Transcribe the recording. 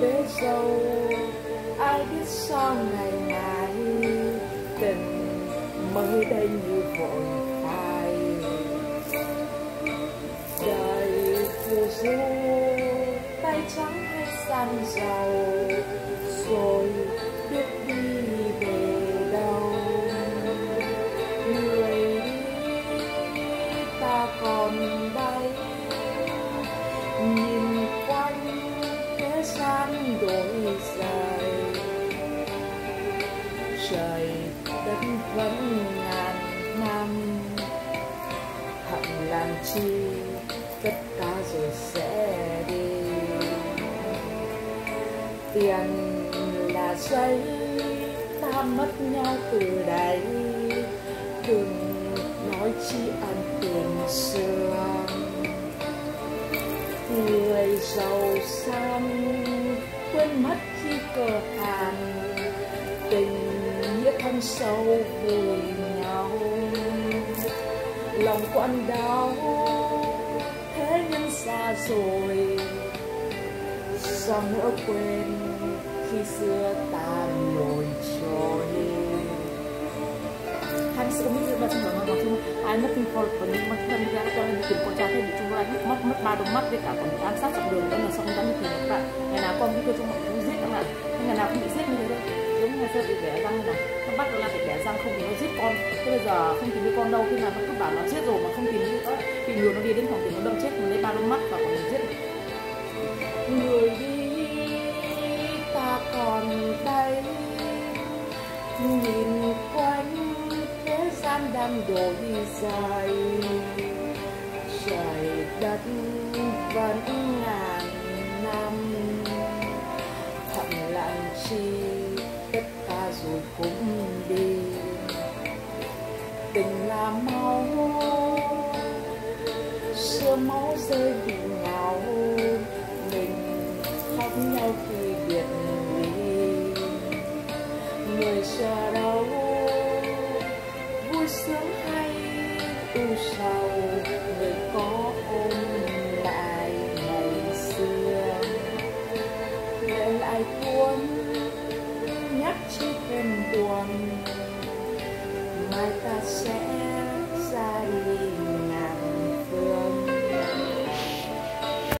bế dâu ai biết sao ngày mai tình mới đây như vội phai trời phù du tay trắng hay xanh dầu, rồi gian đổi dài trời đất vẫn ngàn năm hận làm chi tất cả rồi sẽ đi tiền là giấy ta mất nhau từ đây. đừng nói chi ăn tình xưa người giàu sang mất khi cờ hàng tình nghĩa thân sâu vùi nhau. Lòng quan đau, thế nhân xa rồi, sao nỡ quên khi xưa ta lội trôi Hắn sẽ không biết bao giờ mà nói ba đôi mắt với cả còn bị ám sát dọc đường đó là xong đã như thế các bạn, ngày nào con cũng kêu trong họ cũng giết các bạn. Nhưng ngày nào cũng bị giết như thế. Đâu giống ngày xưa bị bẻ răng này. Nó bắt nó là phải bẻ răng không thì nó giết con. Thế bây giờ không tìm thấy con đâu, khi mà nó cứ bảo nó chết rồi mà không tìm thấy nữa bị lừa nó đi đến phòng thì nó đâm chết, nó lấy ba đôi mắt và còn giết. Người đi, ta còn đây nhìn quanh thế gian đang đổi dài vẫn ngàn năm thầm lặng chi tất cả rồi cũng đi. Tình là máu, xưa máu rơi vì nhau. Mình khóc nhau khi biệt ly. Người chờ đâu, vui sướng hay u sầu. Lại cuốn nhắc chi thêm buồn mai ta sẽ